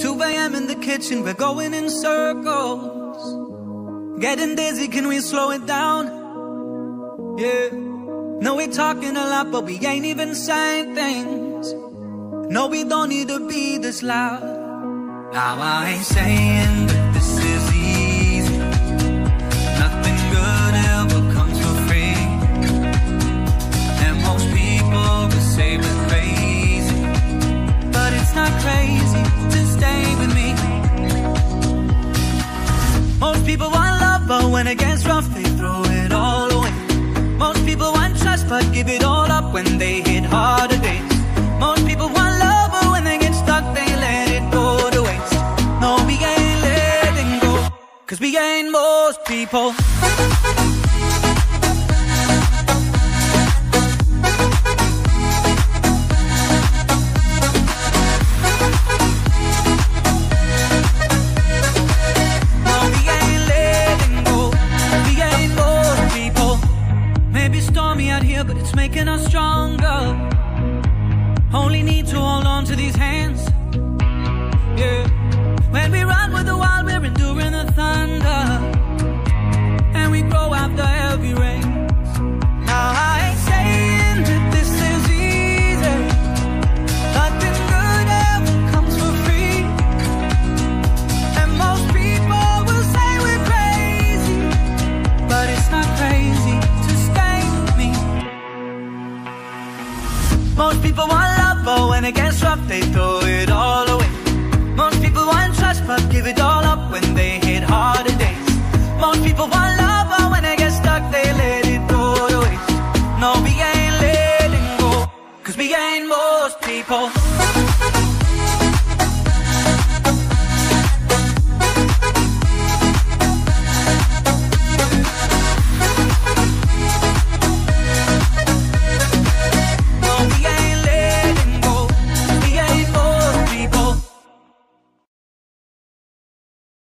12 a.m. in the kitchen, we're going in circles. Getting dizzy, can we slow it down? Yeah. No, we're talking a lot, but we ain't even saying things. No, we don't need to be this loud. Now, I ain't saying people want love, but when it gets rough, they throw it all away. Most people want trust, but give it all up when they hit harder days. Most people want love, but when they get stuck, they let it go to waste. No, we ain't letting go, cause we ain't most people. Out here, but it's making us stronger. People want love, but when it gets rough, they throw it all away. Most people want trust, but give it all up when they hit harder days. Most people want love, but when they get stuck, they let it go to waste. No, we ain't letting go, cause we ain't most people.